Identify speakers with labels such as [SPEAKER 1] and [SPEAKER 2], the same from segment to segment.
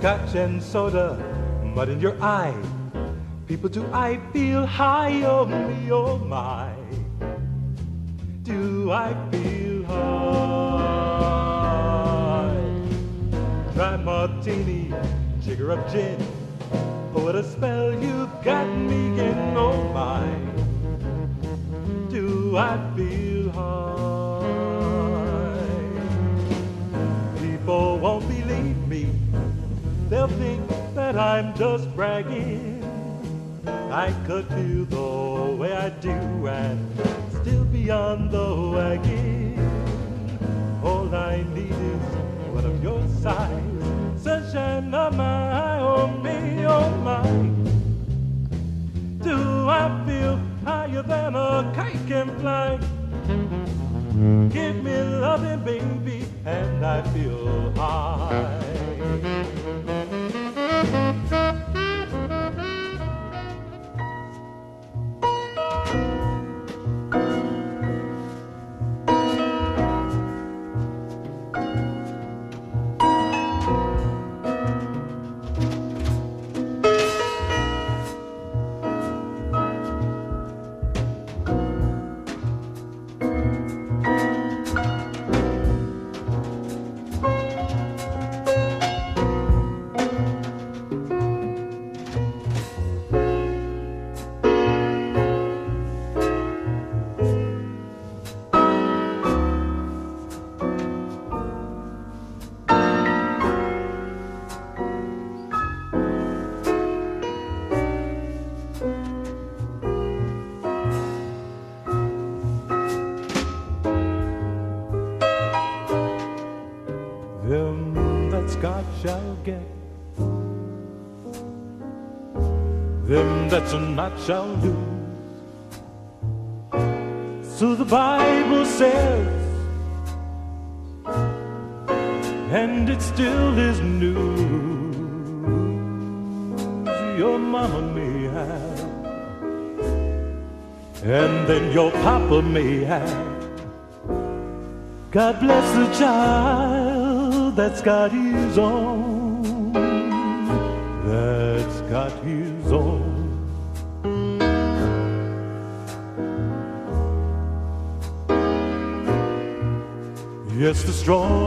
[SPEAKER 1] scotch and soda, mud in your eye. People, do I feel high? Oh me, oh my. Do I feel high? Dry martini, jigger of gin. Oh, what a spell you've got me in, oh my. Do I feel high? People. They'll think that I'm just bragging. I could feel the way I do and still be on the wagon. All I need is one of your size. Sunshine of my, oh me, oh my. Do I feel higher than a kite can fly? Give me loving, baby, and I feel high. Them that's not shall do. So the Bible says, and it still is news. Your mama may have, and then your papa may have. God bless the child that's got his own, got his own. Yes, the strong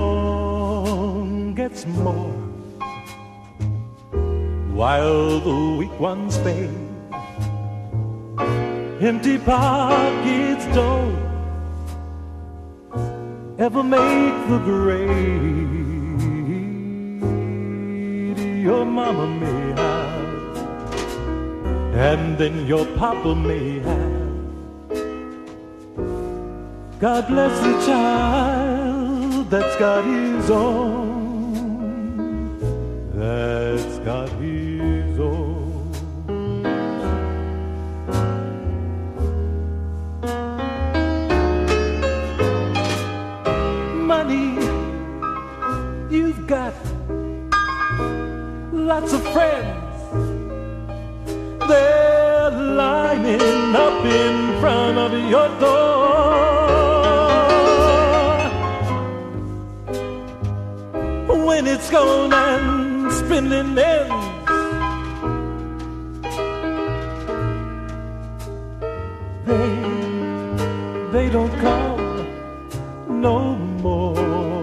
[SPEAKER 1] gets more, while the weak ones fade. Empty pockets don't ever make the grade. Your mama may and then your papa may have. God bless the child that's got his own, that's got his own. money. You've got lots of friends. They're lining up in front of your door. When it's gone and spending ends. They, they don't come no more.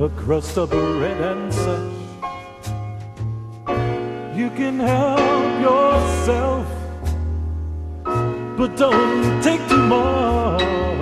[SPEAKER 1] A crust of bread and such. You can help yourself, but don't take too much.